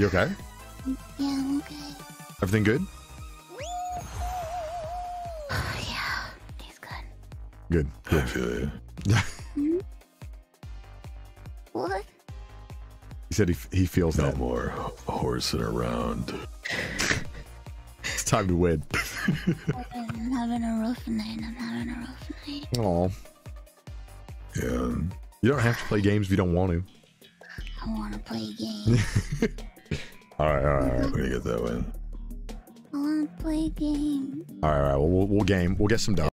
You okay? Yeah, I'm okay. Everything good? Oh, yeah, he's good. Good. I feel you. What? He said he, he feels No that. more horsing around. It's time to win. I'm having a rough night. I'm having a rough night. Aw. Yeah. You don't have to play games if you don't want to. I want to play games. All right, all right, all right. I'm gonna get that one. I want to play games. All right, all right. Well, we'll, we'll game. We'll get some done.